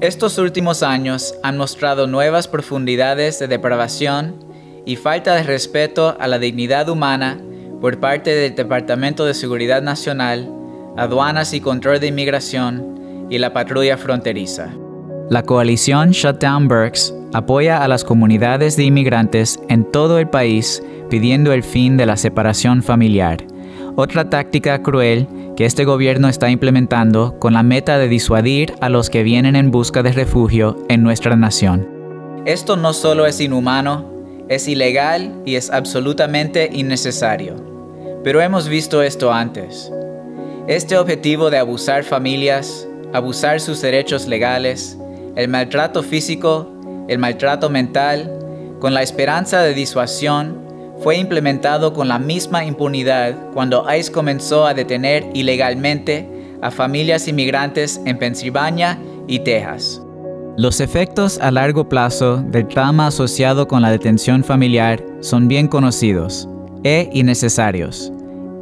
Estos últimos años han mostrado nuevas profundidades de depravación y falta de respeto a la dignidad humana por parte del Departamento de Seguridad Nacional, Aduanas y Control de Inmigración y la Patrulla Fronteriza. La coalición Shutdown Burks apoya a las comunidades de inmigrantes en todo el país pidiendo el fin de la separación familiar, otra táctica cruel que este gobierno está implementando con la meta de disuadir a los que vienen en busca de refugio en nuestra nación. Esto no solo es inhumano, es ilegal y es absolutamente innecesario. Pero hemos visto esto antes. Este objetivo de abusar familias, abusar sus derechos legales, el maltrato físico, el maltrato mental, con la esperanza de disuasión, fue implementado con la misma impunidad cuando ICE comenzó a detener ilegalmente a familias inmigrantes en Pensilvania y Texas. Los efectos a largo plazo del trauma asociado con la detención familiar son bien conocidos e innecesarios.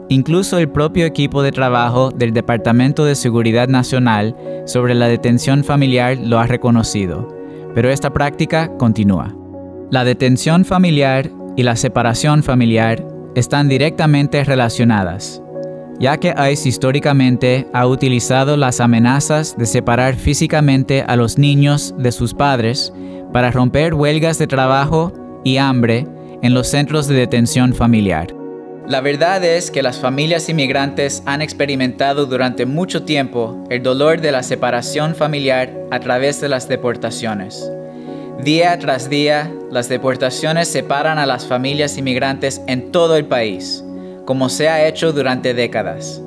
Incluso el propio equipo de trabajo del Departamento de Seguridad Nacional sobre la detención familiar lo ha reconocido, pero esta práctica continúa. La detención familiar y la separación familiar están directamente relacionadas, ya que ICE históricamente ha utilizado las amenazas de separar físicamente a los niños de sus padres para romper huelgas de trabajo y hambre en los centros de detención familiar. La verdad es que las familias inmigrantes han experimentado durante mucho tiempo el dolor de la separación familiar a través de las deportaciones. Día tras día, las deportaciones separan a las familias inmigrantes en todo el país, como se ha hecho durante décadas.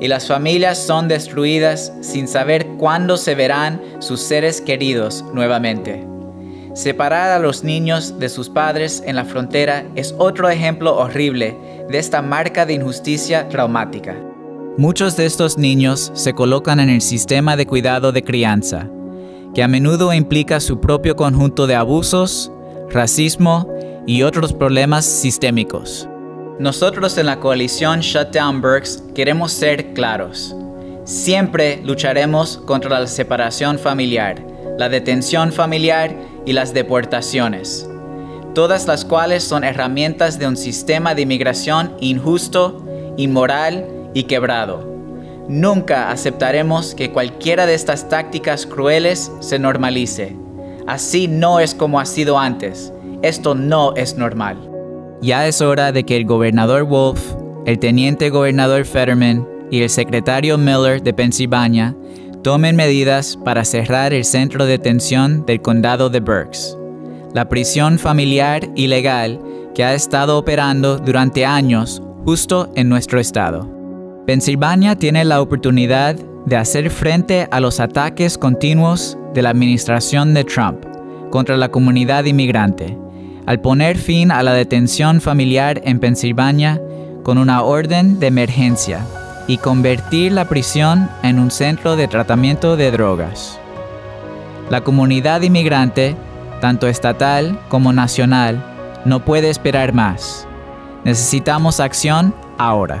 Y las familias son destruidas sin saber cuándo se verán sus seres queridos nuevamente. Separar a los niños de sus padres en la frontera es otro ejemplo horrible de esta marca de injusticia traumática. Muchos de estos niños se colocan en el sistema de cuidado de crianza, que a menudo implica su propio conjunto de abusos, racismo y otros problemas sistémicos. Nosotros en la coalición Shutdown Burks queremos ser claros. Siempre lucharemos contra la separación familiar, la detención familiar y las deportaciones, todas las cuales son herramientas de un sistema de inmigración injusto, inmoral y quebrado. Nunca aceptaremos que cualquiera de estas tácticas crueles se normalice. Así no es como ha sido antes. Esto no es normal. Ya es hora de que el gobernador Wolf, el teniente gobernador Fetterman y el secretario Miller de Pensilvania tomen medidas para cerrar el centro de detención del condado de Berks, la prisión familiar ilegal que ha estado operando durante años justo en nuestro estado. Pensilvania tiene la oportunidad de hacer frente a los ataques continuos de la administración de Trump contra la comunidad inmigrante, al poner fin a la detención familiar en Pensilvania con una orden de emergencia y convertir la prisión en un centro de tratamiento de drogas. La comunidad inmigrante, tanto estatal como nacional, no puede esperar más. Necesitamos acción ahora.